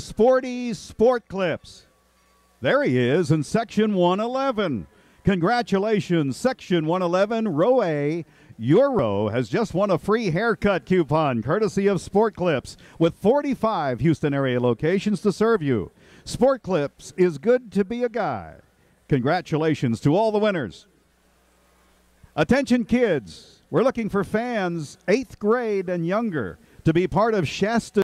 Sporty Sport Clips. There he is in section 111. Congratulations, section 111, row A. Your row has just won a free haircut coupon courtesy of Sport Clips with 45 Houston area locations to serve you. Sport Clips is good to be a guy. Congratulations to all the winners. Attention, kids. We're looking for fans, eighth grade and younger, to be part of Shasta.